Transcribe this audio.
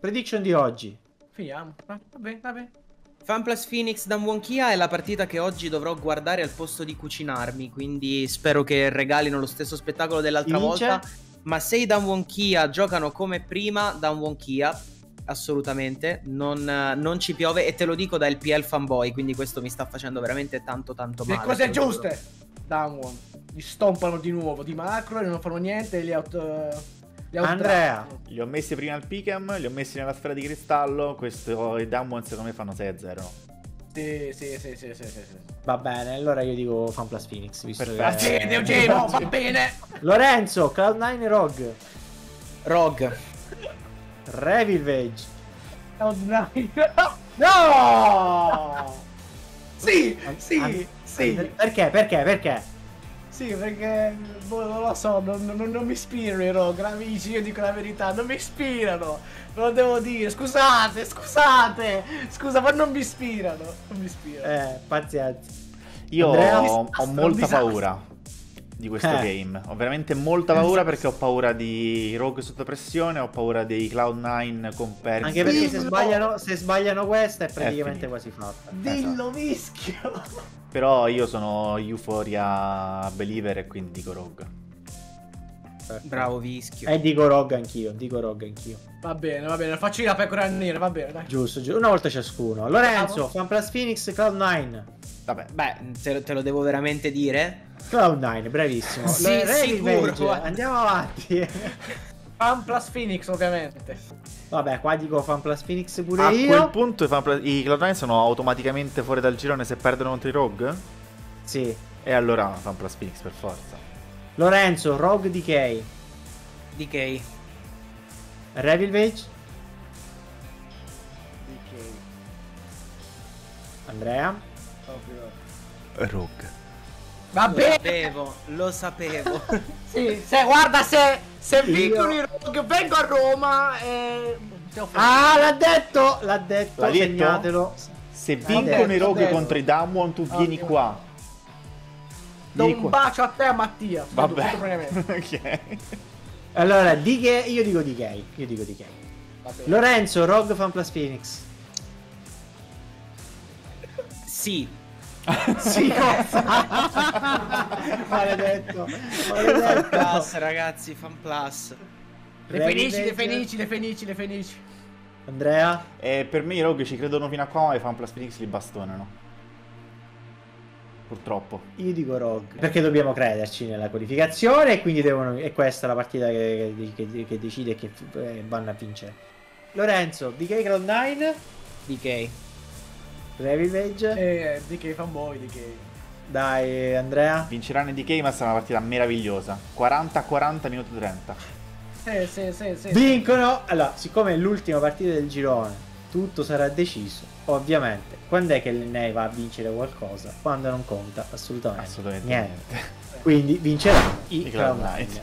Prediction di oggi. Finiamo. Va bene, va bene. FanPlus Phoenix da Wonkia è la partita che oggi dovrò guardare al posto di cucinarmi, quindi spero che regalino lo stesso spettacolo dell'altra Vince? volta. Ma se i Dan Wonkia giocano come prima, Dan Wonkia, assolutamente, non, non ci piove e te lo dico da LPL fanboy, quindi questo mi sta facendo veramente tanto tanto Le male. cose lo giuro. giuste. Damwon. Li stompano di nuovo di macro e non fanno niente e li out... Andrea. Li ho messi prima al Picam, li ho messi nella sfera di cristallo. Questo i Damwon secondo me fanno 6-0. Sì, sì, sì, sì, sì, sì, sì. Va bene, allora io dico FanPlus Phoenix. Visto Perfetto. che... Sì, Eugeno, va bene. Lorenzo, Cloud9 e Rogue. Rogue. Revilvage. Cloud9. No! Sì, sì, sì. Perché? Perché? Perché? Sì, perché boh, non lo so, non, non- non mi ispirano amici, io dico la verità, non mi ispirano. Non lo devo dire, scusate, scusate. Scusa, ma non mi ispirano. Non mi ispirano. Eh, pazienza. Io Andrea? ho, ho disastro, un molta disastro. paura di questo Eh. game. Ho veramente molta paura perché ho paura di Rogue sotto pressione, ho paura dei Cloud9 con Percy. Anche perché se sbagliano, se sbagliano questa è praticamente finita. quasi fatta. Dillo, mischio. Però io sono Euphoria believer e quindi dico Rogue. Bravo Vischio. E dico Rogue anch'io, dico Rogue anch'io. Va bene, va bene, faccio io la pecora nera, va bene, dai. Giusto, giusto. Una volta ciascuno. Lorenzo, Bravo. FanPlus Phoenix, Cloud9. Vabbè, Beh, te lo, te lo devo veramente dire? Cloud9, bravissimo. Sì, sicuro. Andiamo avanti. Fan plus Phoenix, ovviamente. Vabbè, qua dico FanPlus Phoenix pure a io. quel punto i, fan- i Cloud9 sono automaticamente fuori dal girone se perdono contro i Rogue? Sì. E allora fanno Plus Phoenix per forza. Lorenzo, Rogue DK. DK. Revilvage. Andrea. Rogue. Va Lo sapevo, lo sapevo. Sì, se, guarda, se, se vincono i rogue, vengo a Roma e... Ah, l'ha detto, l'ha detto, L'ha detto? segnatelo. Se vincono i Rogue contro i Damwon, tu vieni Ottimo. qua. Do Vieni un qua. bacio a te a Mattia. Vabbè. Ok. Allora, DK, io dico DK, io dico. Va bene. Lorenzo, Rogue FanPlus Phoenix. Sì. Sì, maledetto, Fan maledetto. plus, ragazzi, fan plus. Le fenici, le fenici, le fenici, le fenici. Andrea, E per me i Rogue ci credono fino a qua, ma i fan Plus Phoenix li bastonano. Purtroppo. io dico Rogue. Perché dobbiamo crederci nella qualificazione e quindi devono... è questa la partita che, che- che decide che eh, vanno a vincere. Lorenzo, DK Cloud9, DK. Revilvage. Eh, DK fanboy, DK. Dai, Andrea. Vinceranno i DK, ma sarà una partita meravigliosa. 40-40 minuti 30. Sì, sì, sì, sì. Vincono! Allora, siccome è l'ultima partita del girone, tutto sarà deciso. Ovviamente, quando è che l'Enei va a vincere qualcosa? Quando non conta assolutamente, Assolutamente niente. niente. Quindi vinceranno i I Cloud9. Cloud9.